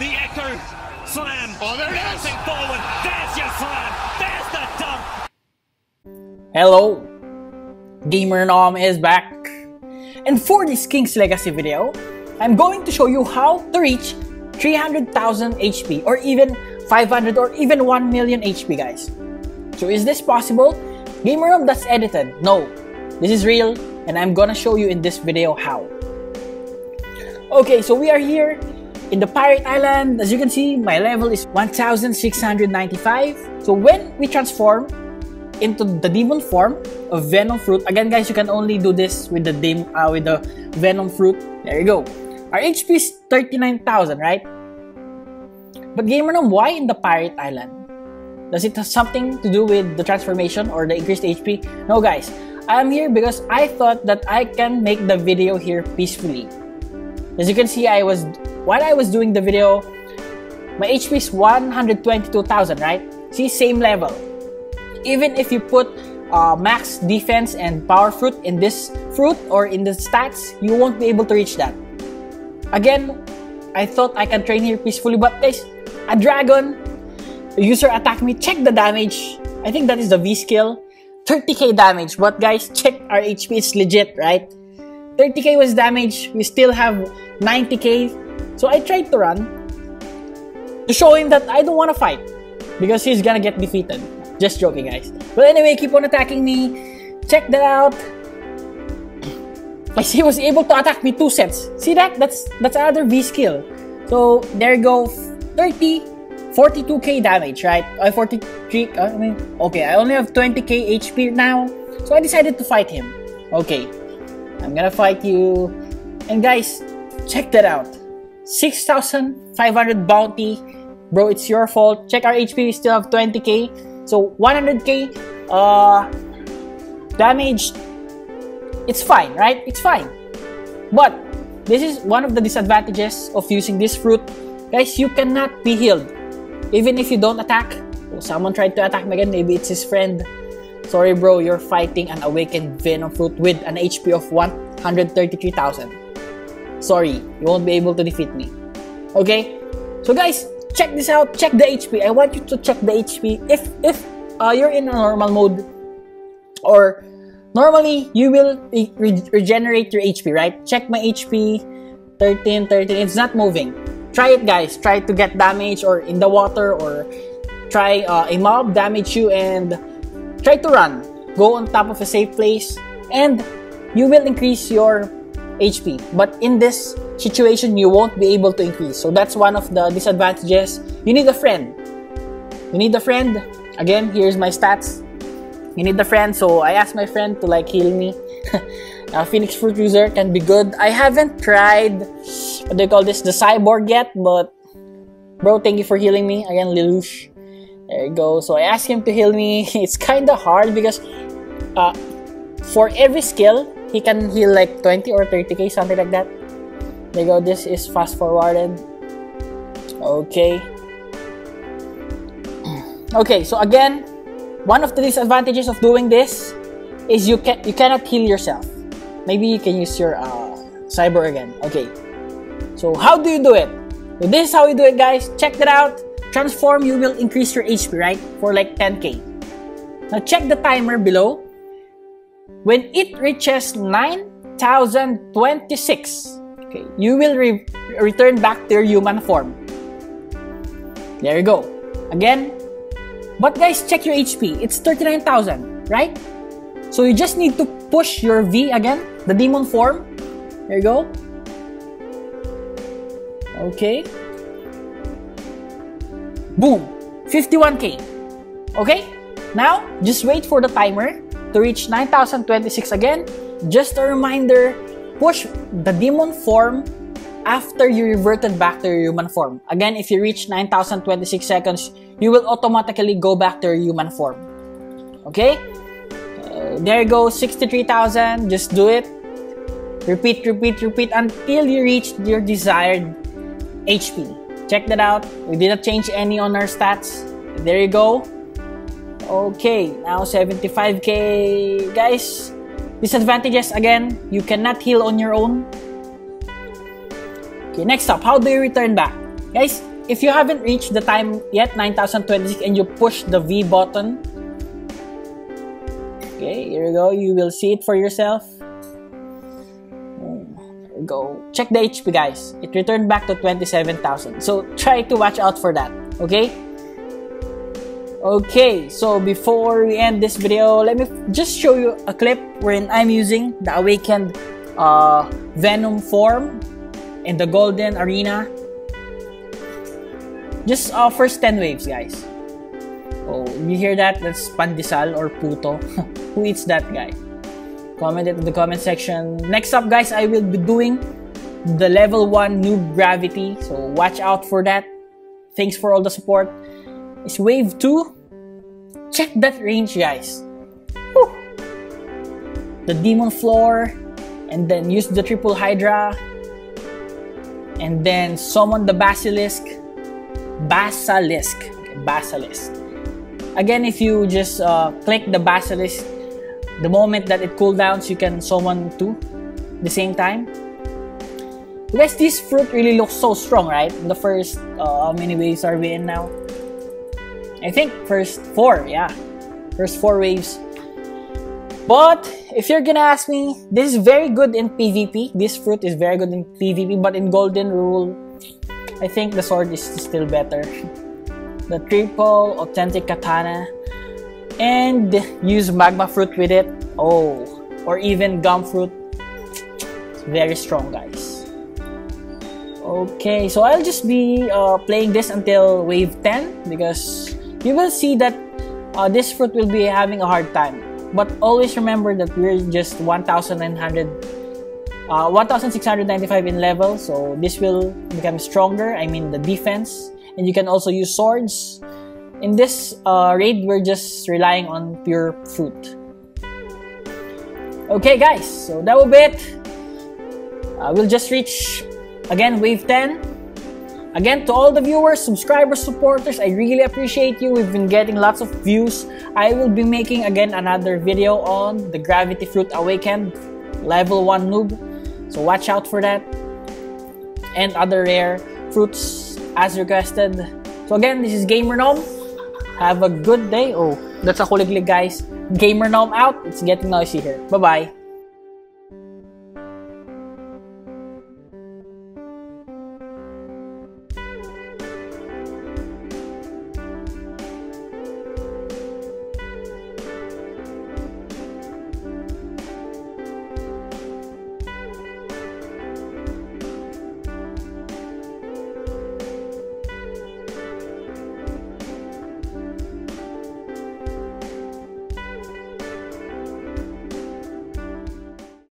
The Echo Slam. Oh, there it is. Bouncing forward. There's your slam. There's the dunk. Hello, Gamer Nom is back. And for this King's Legacy video, I'm going to show you how to reach 300,000 HP or even 500 or even 1 million HP guys. So is this possible? Gamer Nom that's edited. No, this is real and I'm gonna show you in this video how. Okay, so we are here in the Pirate Island. As you can see, my level is 1695. So when we transform into the demon form of Venom Fruit, again guys, you can only do this with the dem uh, with the Venom Fruit. There you go. Our HP is 39,000, right? But Gamer Nom, why in the Pirate Island? Does it have something to do with the transformation or the increased HP? No guys, I'm here because I thought that I can make the video here peacefully. As you can see, I was while I was doing the video, my HP is 122,000, right? See, same level. Even if you put uh, max defense and power fruit in this fruit or in the stats, you won't be able to reach that. Again, I thought I can train here peacefully, but guys, a dragon, a user attack me, check the damage. I think that is the V skill. 30k damage, but guys, check our HP, it's legit, right? 30k was damage, we still have 90k. So I tried to run to show him that I don't want to fight because he's gonna get defeated. Just joking, guys. But anyway, keep on attacking me. Check that out. Like he was able to attack me two sets. See that? That's that's another V skill. So there you go. 30, 42k damage, right? I 43. Uh, I mean, okay. I only have 20k HP now, so I decided to fight him. Okay, I'm gonna fight you. And guys, check that out. 6,500 bounty. Bro, it's your fault. Check our HP. We still have 20k. So 100k uh, damage it's fine, right? It's fine. But this is one of the disadvantages of using this fruit. Guys, you cannot be healed. Even if you don't attack. Oh, someone tried to attack me again. Maybe it's his friend. Sorry, bro. You're fighting an awakened venom fruit with an HP of 133,000. Sorry, you won't be able to defeat me. Okay? So guys, check this out. Check the HP. I want you to check the HP. If if uh, you're in a normal mode or normally you will re regenerate your HP, right? Check my HP, 13, 13, it's not moving. Try it guys, try to get damage or in the water or try uh, a mob damage you and try to run. Go on top of a safe place and you will increase your HP. But in this situation, you won't be able to increase. So that's one of the disadvantages. You need a friend. You need a friend. Again, here's my stats you need a friend so i asked my friend to like heal me uh, phoenix fruit user can be good i haven't tried what you call this the cyborg yet but bro thank you for healing me again lelouch there you go so i asked him to heal me it's kind of hard because uh, for every skill he can heal like 20 or 30k something like that. There go this is fast forwarded. Okay. Okay so again one of the disadvantages of doing this is you can you cannot heal yourself. Maybe you can use your uh, cyber again. Okay. So how do you do it? So this is how you do it guys. Check that out. Transform you will increase your hp right? For like 10k now check the timer below when it reaches 9026 okay you will re return back to your human form there you go again but guys, check your HP. It's 39,000, right? So you just need to push your V again, the demon form. There you go. Okay. Boom. 51k. Okay? Now, just wait for the timer to reach 9026 again. Just a reminder, push the demon form after you reverted back to your human form. Again, if you reach 9026 seconds, you will automatically go back to your human form. Okay? Uh, there you go, 63,000. Just do it. Repeat, repeat, repeat until you reach your desired HP. Check that out. We did not change any on our stats. There you go. Okay, now 75k. Guys, disadvantages again, you cannot heal on your own. Okay, next up, how do you return back? Guys, if you haven't reached the time yet, 9026, and you push the V button, okay, here you go, you will see it for yourself. There you go. Check the HP, guys. It returned back to 27,000. So try to watch out for that, okay? Okay, so before we end this video, let me just show you a clip wherein I'm using the Awakened uh, Venom form in the Golden Arena. Just uh, first 10 waves, guys. Oh, you hear that? That's pandesal or puto. Who eats that, guy? Comment it in the comment section. Next up, guys, I will be doing the level 1 noob gravity. So watch out for that. Thanks for all the support. It's wave 2 check that range, guys. Whew. The Demon Floor, and then use the Triple Hydra, and then summon the Basilisk. Basilisk. Okay, Basilisk. Again, if you just uh, click the Basilisk, the moment that it cooldowns, you can summon two the same time. Guys, this fruit really looks so strong, right? In the first, uh, how many waves are we in now? I think first four, yeah. First four waves. But if you're gonna ask me, this is very good in PvP. This fruit is very good in PvP, but in Golden Rule, I think the sword is still better. The triple authentic katana and use magma fruit with it. Oh, or even gum fruit. It's very strong, guys. Okay, so I'll just be uh, playing this until wave 10 because you will see that uh, this fruit will be having a hard time. But always remember that we're just 1,900, uh, 1,695 in level, so this will become stronger. I mean the defense, and you can also use swords. In this uh, raid, we're just relying on pure fruit. Okay, guys, so that will be it. Uh, we'll just reach again wave 10 Again, to all the viewers, subscribers, supporters, I really appreciate you. We've been getting lots of views. I will be making again another video on the Gravity Fruit Awakened level 1 noob. So watch out for that. And other rare fruits as requested. So again, this is Gamer Nom. Have a good day. Oh, that's a kuliglig guys. Gamer Nom out. It's getting noisy here. Bye-bye.